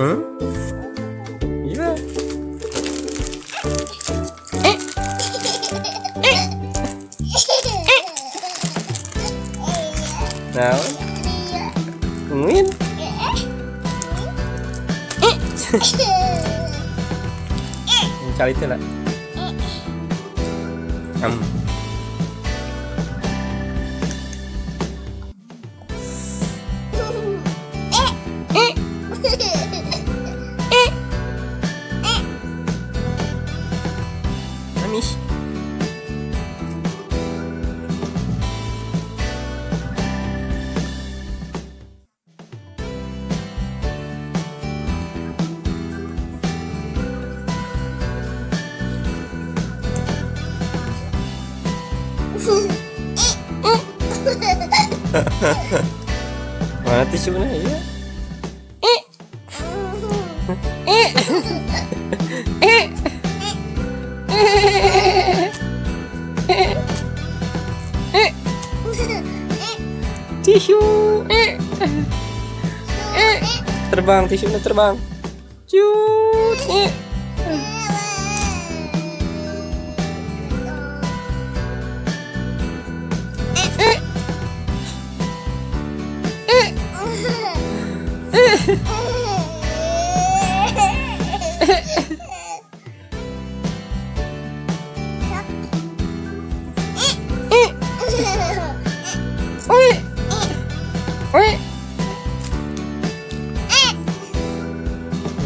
Hmm? Iya. Nah, tungguin. Cari itu lah. Hmm. Manis. Mana tisunya ya? tisu. Eh. eh. Eh. Terbang tisu terbang. Cut eh. Hehehe eh. eh. Woi. Eh.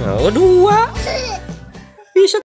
Nah, dua. Eh. Bisa